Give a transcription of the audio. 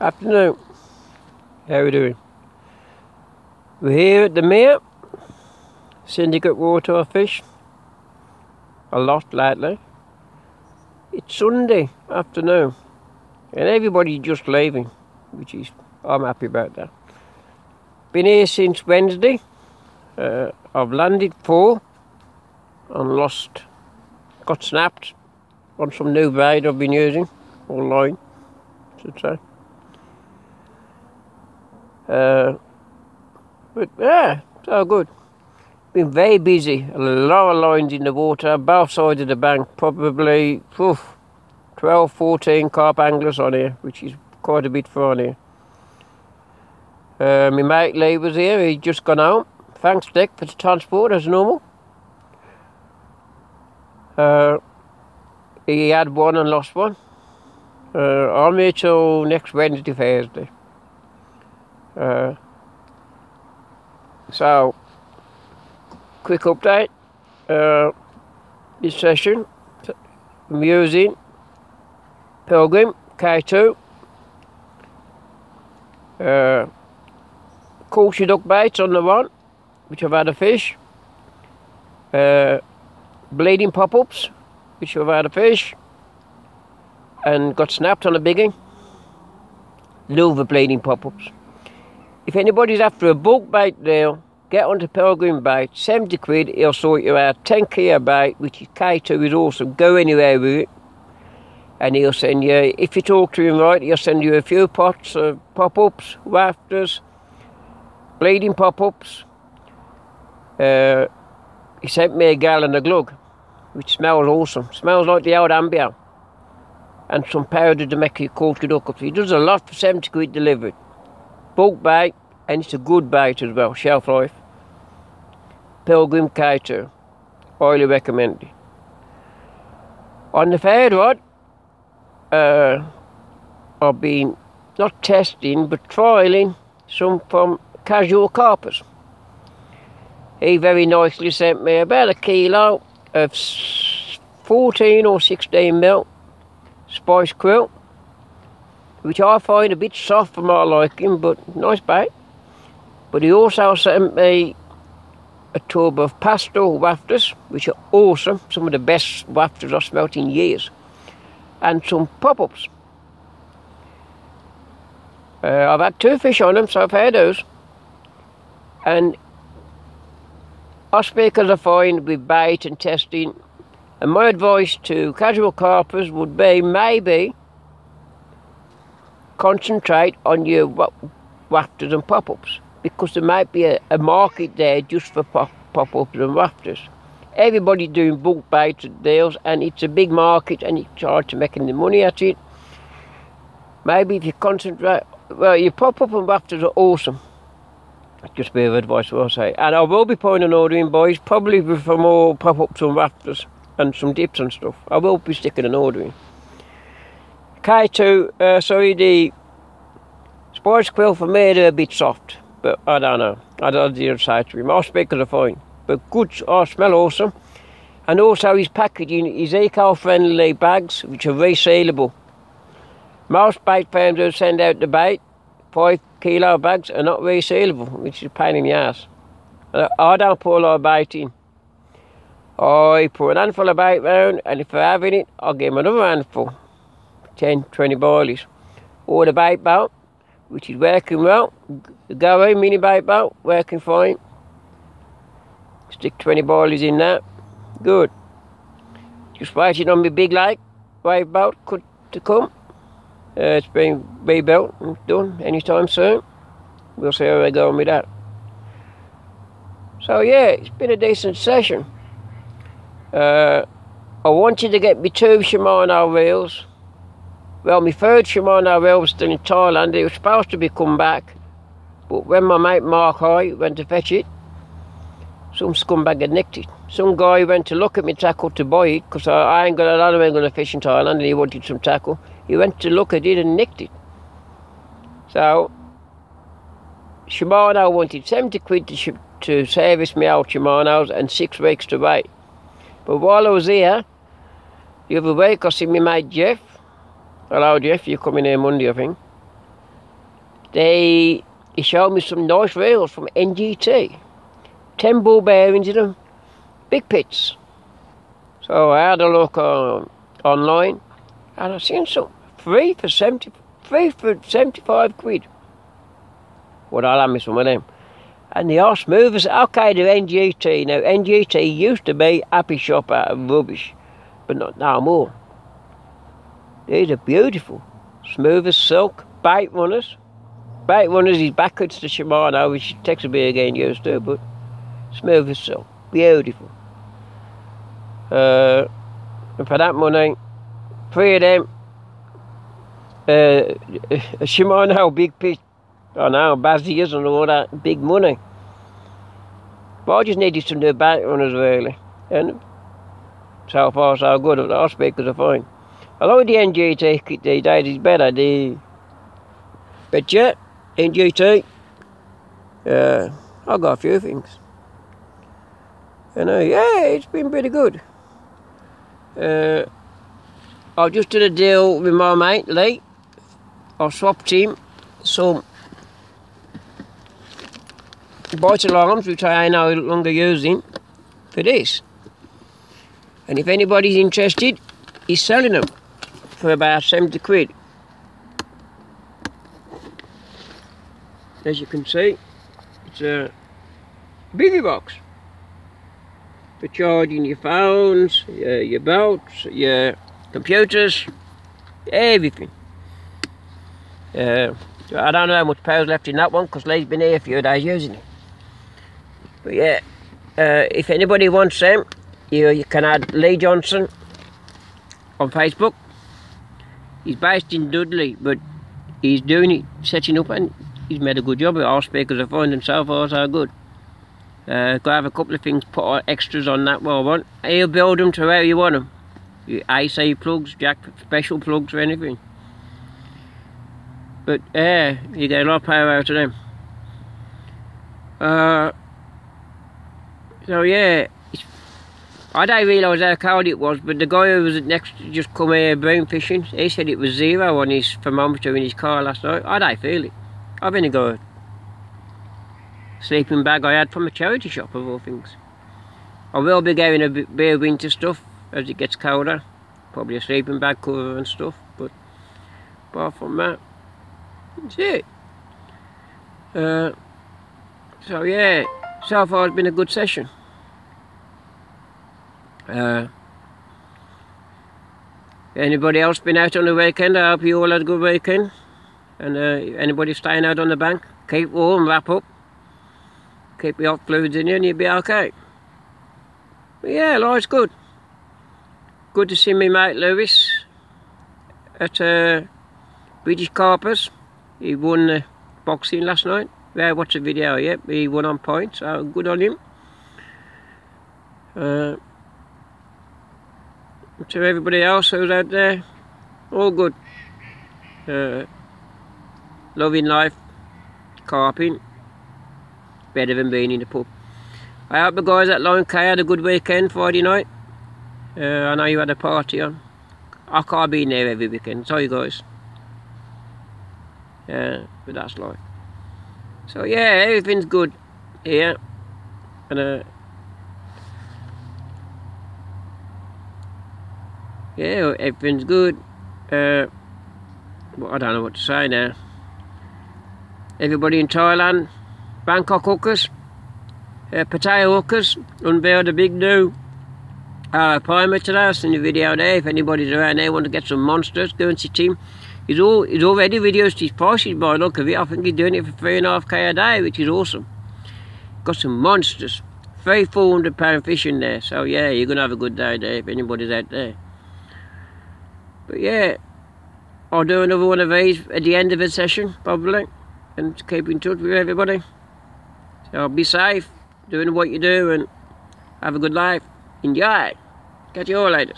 Afternoon. How are we doing? We're here at the Mere. Syndicate water fish. A lot lately. It's Sunday afternoon. And everybody's just leaving. Which is, I'm happy about that. Been here since Wednesday. Uh, I've landed four and lost, got snapped on some new bait I've been using online, should say. Uh, but yeah, so good. Been very busy. A lot of lines in the water, both sides of the bank. Probably oof, 12, 14 carp anglers on here, which is quite a bit fun here. Uh, my mate Lee was here, he'd just gone out. Thanks, Dick, for the transport as normal. Uh, he had one and lost one. Uh, I'm here till next Wednesday, Thursday. Uh, so, quick update. Uh, this session, I'm using Pilgrim K2. Uh, Cauchy duck baits on the one, which I've had a fish. Uh, bleeding pop-ups, which I've had a fish. And got snapped on a bigging. Love bleeding pop-ups. If anybody's after a bulk bait deal, get onto Pilgrim Bait, 70 quid, he'll sort you out. 10 kilo bait, which is K2 is awesome, go anywhere with it. And he'll send you, if you talk to him right, he'll send you a few pots of pop-ups, rafters, bleeding pop-ups. Uh, he sent me a gallon of glug, which smells awesome. Smells like the old Ambien. And some powder to make caught duck up. He does a lot for 70 quid delivered bulk bait, and it's a good bait as well, shelf life. Pilgrim K2, highly recommended. On the third rod, uh, I've been not testing but trialing some from Casual Carpers. He very nicely sent me about a kilo of 14 or 16 mil spice krill which I find a bit soft for my liking, but nice bait. But he also sent me a tub of pastel wafters, which are awesome, some of the best wafters I've smelt in years, and some pop-ups. Uh, I've had two fish on them, so I've had those. And I speak as I find with bait and testing, and my advice to casual carpers would be maybe concentrate on your rafters and pop-ups because there might be a, a market there just for pop, pop-ups and rafters. Everybody's doing bulk baits deals and it's a big market and it's hard to making the money at it. Maybe if you concentrate, well your pop-up and rafters are awesome. Just a bit of advice will I say. And I will be putting an order in boys, probably for more pop-ups and rafters and some dips and stuff. I will be sticking an order in. K2, uh, sorry, the spice krill for me they're a bit soft, but I don't know. I don't dare say to him. I'll speak as a fine. But good, I smell awesome. And also his packaging is eco-friendly bags, which are resealable. Most bait firms who send out the bait, five kilo bags, are not resealable, which is a pain in the ass. I don't put a lot of bait in. I put an handful of bait round, and if I'm having it, I'll give him another handful. 10, 20 boilies. Or the bait boat, which is working well. The Goey mini bait boat, working fine. Stick 20 boilies in that. Good. Just waiting on my big lake wave boat could, to come. Uh, it's been rebuilt and done anytime soon. We'll see how they go on with that. So yeah, it's been a decent session. Uh, I wanted to get me two Shimano reels well, my third Shimano still in Thailand. It was supposed to be come back. But when my mate Mark High went to fetch it, some scumbag had nicked it. Some guy went to look at me tackle to buy it, because I, I, ain't got a lot of going to fish in Thailand and he wanted some tackle. He went to look at it and nicked it. So, Shimano wanted 70 quid to, to service me out Shimano's and six weeks to wait. But while I was here, the other week I see my mate Jeff, Hello Jeff, you're coming here Monday I think. they he showed me some nice reels from NGT. 10 ball bearings in them, big pits. So I had a look on, online and I seen some free for 70, free for 75 quid. Well, I'll have me some of them. And they are smooth okay, they're NGT. Now, NGT used to be Happy Shop out of rubbish, but not no more. These are beautiful. Smooth as silk, bait runners. Bait runners is backwards to Shimano, which takes a bit again used to, but smooth as silk. Beautiful. Uh, and for that money, three of them, uh, Shimano big pits, I know, Baziers and all that, big money. But I just needed some new bait runners really. And so far so good, our speakers are fine. Although the NGT these days is better, the but yeah, NGT, uh, I got a few things. And uh, yeah, it's been pretty good. Uh, I just did a deal with my mate Lee. I swapped him some bite alarms, which I ain't no longer using, for this. And if anybody's interested, he's selling them for about 70 quid. As you can see, it's a bivy box for charging your phones, your, your belts, your computers, everything. Uh, I don't know how much power's left in that one because Lee's been here a few days using it. But yeah, uh, if anybody wants them, you, you can add Lee Johnson on Facebook. He's based in Dudley, but he's doing it, setting up, and he's made a good job. Our speakers are fine and so far so good. Uh, got have a couple of things, put extras on that well want. He'll build them to where you want them. AC plugs, jack special plugs or anything. But yeah, you get a lot of power out of them. Uh, so yeah, I don't realise how cold it was, but the guy who was next just come here brown fishing, he said it was zero on his thermometer in his car last night. I don't feel it. I've only got a sleeping bag I had from a charity shop of all things. I will be getting a bit of winter stuff as it gets colder. Probably a sleeping bag cover and stuff, but apart from that, that's it. Uh, so yeah, so far it's been a good session. Uh, anybody else been out on the weekend? I hope you all had a good weekend. And uh, anybody staying out on the bank, keep warm, wrap up. Keep your hot fluids in you and you'll be okay. But yeah, life's good. Good to see me mate Lewis at uh, British Carpers. He won the boxing last night. Yeah, watched the video yet. He won on points, so good on him. Uh, to everybody else who's out there, all good. Uh, loving life, carping, better than being in the pub. I hope the guys at Lone K had a good weekend Friday night. Uh, I know you had a party on. I can't be in there every weekend, sorry guys. Yeah, but that's life. So yeah, everything's good here. And uh, yeah, everything's good. Uh, I don't know what to say now. Everybody in Thailand, Bangkok hookers, uh, Pattaya hookers, unveiled a big new uh, primer today. Send a video there. If anybody's around there want to get some monsters, go and see Tim. He's all he's already reduced his prices by look of it. I think he's doing it for three and a half k a day, which is awesome. Got some monsters. Three four hundred pound fish in there. So yeah, you're gonna have a good day there if anybody's out there. But yeah, I'll do another one of these at the end of the session, probably. And keep in touch with everybody. So be safe, doing what you do and have a good life. Enjoy. Catch you all later.